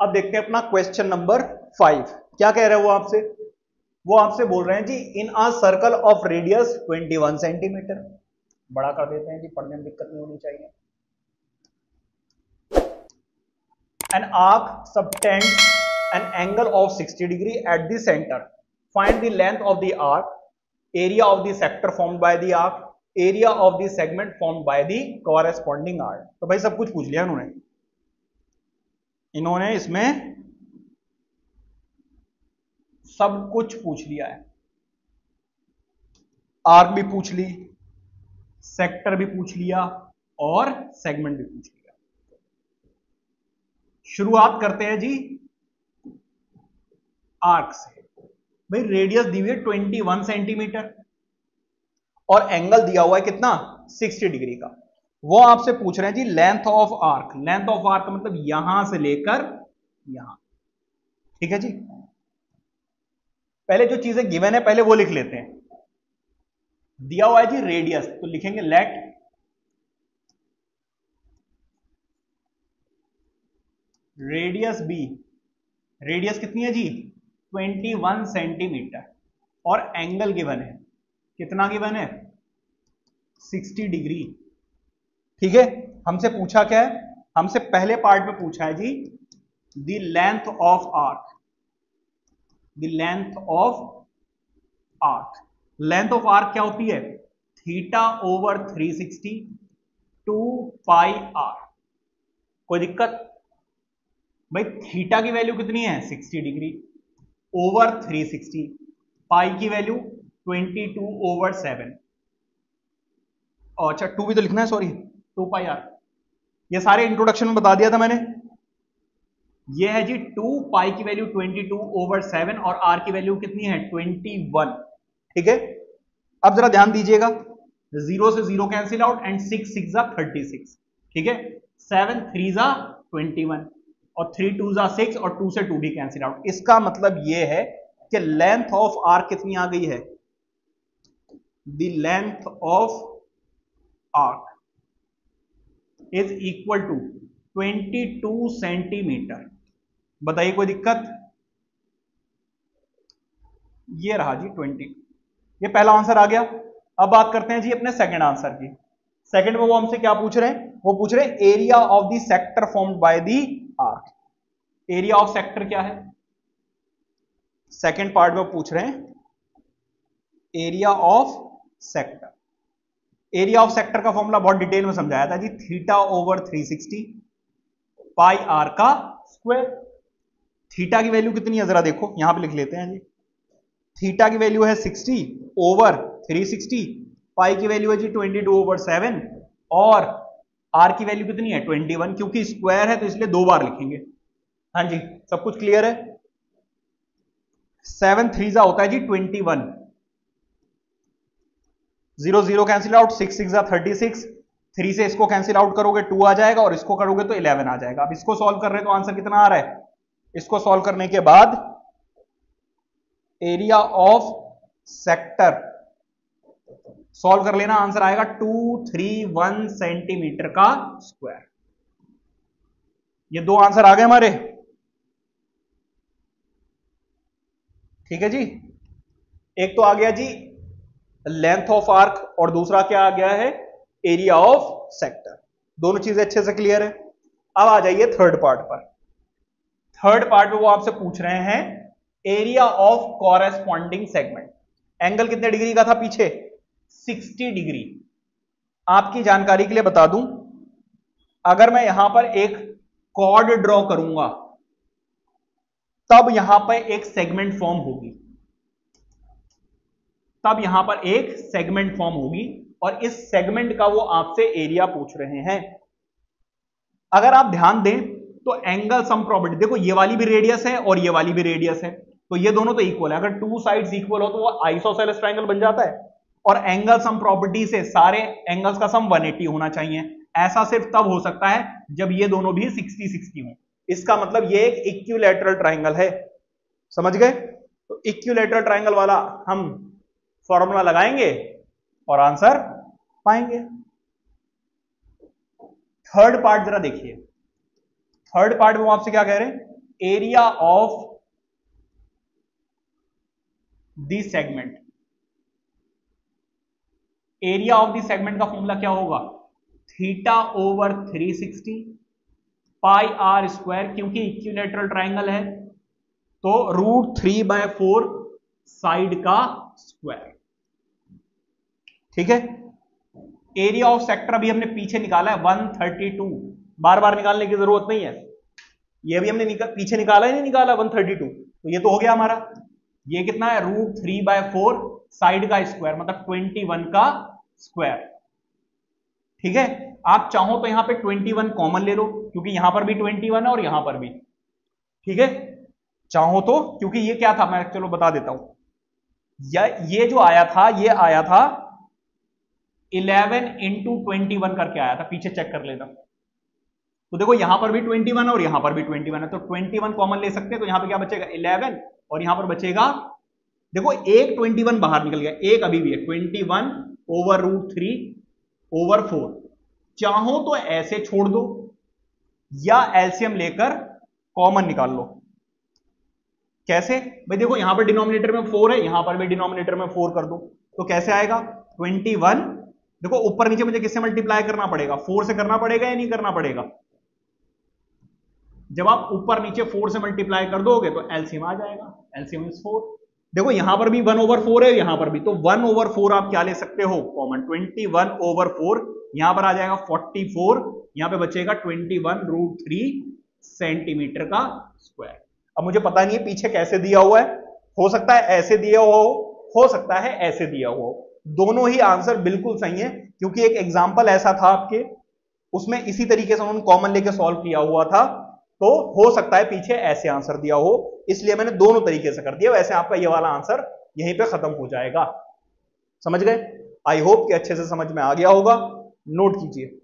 अब देखते हैं अपना क्वेश्चन नंबर फाइव क्या कह रहे हैं वो आपसे? वो आपसे बोल रहे हैं, जी in a circle of radius 21 centimetre बड़ा कर देते हैं, जी, पढ़ने में दिक्कत नहीं होनी चाहिए. An arc sub an angle of 60 degree at the centre find the length of the arc area of the sector formed by the arc area of the segment formed by the corresponding arc तो भाई सब कुछ पूछ लिया उन्होंने। इन्होंने इसमें सब कुछ पूछ लिया है। आर्क भी पूछ ली, सेक्टर भी पूछ लिया और सेगमेंट भी पूछ लिया। शुरुआत करते हैं जी आर्क से। भाई रेडियस दी हुई है 21 सेंटीमीटर और एंगल दिया हुआ है कितना? 60 डिग्री का। वो आपसे पूछ रहे हैं जी length of arc length of arc मतलब यहाँ से लेकर यहाँ. ठीक है जी? पहले जो चीज़ें गिवन है, पहले वो लिख लेते हैं. दिया हुआ है जी रेडियस तो लिखेंगे लेट रेडियस बी रेडियस कितनी है जी? 21 सेंटीमीटर और एंगल गिवन है. कितना गिवन है? 60 डिग्री ठीक है? हमसे पूछा क्या है? हमसे पहले पार्ट में पूछा है जी the length of arc the length of arc length of arc क्या होती है? Theta over 360 two pi r कोई दिक्कत? भाई थीटा की वैल्यू कितनी है? 60 डिग्री ओवर 360 पाई की वैल्यू 22 ओवर 7 अच्छा टू भी तो लिखना है सॉरी टू पाई आर। ये सारे इंट्रोडक्शन में बता दिया था मैंने। ये है जी टू पाई की वैल्यू 22 ओवर 7 और आर की वैल्यू कितनी है? 21 ठीक है? अब जरा ध्यान दीजिएगा। ज़ीरो से zero cancel out and six six thirty six ठीक है? सेवन थ्री जा ट्वेंटी वन और थ्री टू जा सिक्स और टू से टू भी कैंसिल आउट इसका मतलब यह है कि लेंथ ऑफ़ आर कितनी आ गई है? The length of arc is equal to 22 centimetre बताइए कोई दिक्कत? ये रहा जी 20 ये पहला आंसर आ गया। अब बात करते हैं जी अपने सेकंड आंसर की। सेकंड में वो हमसे क्या पूछ रहे हैं? वो पूछ रहे हैं area of the sector formed by the arc area of sector क्या है? सेकंड पार्ट में पूछ रहे हैं area of sector area of sector का फॉर्मूला बहुत डिटेल में समझाया था जी थीटा ओवर 360 पाई आर का स्क्वायर थीटा की वैल्यू कितनी है जरा देखो, यहाँ पे लिख लेते हैं जी. थीटा की वैल्यू है 60 ओवर 360 पाई की वैल्यू है जी 22 ओवर 7 और आर की वैल्यू कितनी है 21 क्योंकि स्क्वायर है तो इसलिए दो बार लिखेंगे. हाँ जी, सब कुछ क्लियर है? सेवन थ्री होता है जी 21 zero zero cancel out six six thirty six three से इसको कैंसिल आउट करोगे टू आ जाएगा और इसको करोगे तो इलेवन आ जाएगा। अब इसको सॉल्व कर रहे हैं तो आंसर कितना आ रहा है? इसको सॉल्व करने के बाद एरिया ऑफ़ सेक्टर सॉल्व कर लेना आंसर आएगा टू थ्री वन सेंटीमीटर का स्क्वायर ये दो आंसर आ गए हमारे। ठीक है जी? एक तो आ गया जी लेंथ ऑफ़ आर्क और दूसरा क्या आ गया है? एरिया ऑफ़ सेक्टर दोनों चीज़ें अच्छे से क्लियर है। अब आ जाइए थर्ड पार्ट पर। थर्ड पार्ट में वो आपसे पूछ रहे हैं area of corresponding segment angle कितने डिग्री का था पीछे? 60 डिग्री आपकी जानकारी के लिए बता दूँ, अगर मैं यहाँ पर एक कॉर्ड ड्रॉ करूँगा, तब यहाँ पर एक सेगमेंट फॉर्म होगी। तब यहाँ पर एक सेगमेंट फॉर्म होगी और इस सेगमेंट का वो आपसे एरिया पूछ रहे हैं। अगर आप ध्यान दें तो एंगल सम प्रॉपर्टी देखो ये वाली भी रेडियस है और ये वाली भी रेडियस है। तो ये दोनों तो इक्वल है। अगर टू साइड्स इक्वल हो तो वो आइसोसेलेस ट्रायंगल बन जाता है। और एंगल सम प्रॉपर्टी से सारे एंगल्स का सम 180 होना चाहिए। ऐसा सिर्फ़ तब हो सकता है जब ये दोनों भी 60 60 हो। इसका मतलब ये एक इक्विलेटरल ट्राइंगल है। समझ गए? तो इक्विलेटरल ट्राइंगल वाला हम फॉर्मूला लगाएँगे और आंसर पाएँगे। थर्ड पार्ट जरा देखिए। थर्ड पार्ट में आपसे क्या कह रहे हैं? Area of the segment area of the segment का फॉर्मूला क्या होगा? Theta over 360 pi r square क्योंकि इक्विलेटरल ट्राइंगल है तो root three by four side का स्क्वायर ठीक है? एरिया ऑफ़ सेक्टर अभी हमने पीछे निकाला है 132 बार बार निकालने की ज़रूरत नहीं है। ये अभी हमने निका, पीछे निकाला ही नहीं निकाला 132 तो ये तो हो गया हमारा। ये कितना है? Root three by four side का स्क्वायर मतलब 21 का स्क्वायर ठीक है? आप चाहो तो यहाँ पे 21 कॉमन ले लो क्योंकि यहाँ पर भी 21 है और यहाँ पर भी। ठीक है? चाहो तो क्योंकि ये क्या था? मैं चलो बता देता हूँ। ये जो आया था ये आया था 11 इंटू ट्वेंटी वन करके आया था, पीछे चेक कर लेना। तो देखो, यहाँ पर भी 21 है और यहाँ पर भी 21 है तो 21 कॉमन ले सकते हैं तो यहाँ पे क्या बचेगा? 11 और यहाँ पर बचेगा, देखो, एक 21 बाहर निकल गया, एक अभी भी है 21 over root three over four चाहो तो ऐसे छोड़ दो, या एल्सियम लेकर कॉमन निकाल लो। कैसे? भाई देखो, यहाँ पर डिनोमिनेटर में फोर है, यहाँ पर भी डिनोमिनेटर में फोर कर दो तो कैसे आएगा? 21 देखो, ऊपर नीचे मुझे किससे मल्टीप्लाई करना पड़ेगा? फोर से करना पड़ेगा या नहीं करना पड़ेगा? जब आप ऊपर नीचे फोर से मल्टीप्लाई कर दोगे तो एलसीएम आ जाएगा। एलसीएम इज़ फोर देखो, यहाँ पर भी वन ओवर फोर है, यहाँ पर भी। तो वन ओवर फोर आप क्या ले सकते हो? Common twenty one over four यहाँ पर आ जाएगा फोर्टी फोर यहाँ पर बचेगा twenty one root three centimetre का स्क्वायर अब मुझे पता नहीं है, पीछे कैसे दिया हुआ है। हो सकता है ऐसे दिया हुआ हो हो सकता है ऐसे दिया हो। दोनों ही आंसर बिल्कुल सही है, क्योंकि एक एग्ज़ाम्पल ऐसा था आपके, उसमें इसी तरीके से उन्होंने कॉमन लेके सॉल्व किया हुआ था तो हो सकता है पीछे ऐसे आंसर दिया हो, इसलिए मैंने दोनों तरीके से कर दिया, वैसे आपका ये वाला आंसर यहीं पे खत्म हो जाएगा। समझ गए? आई होप कि अच्छे से समझ में आ गया होगा। नोट कीजिए।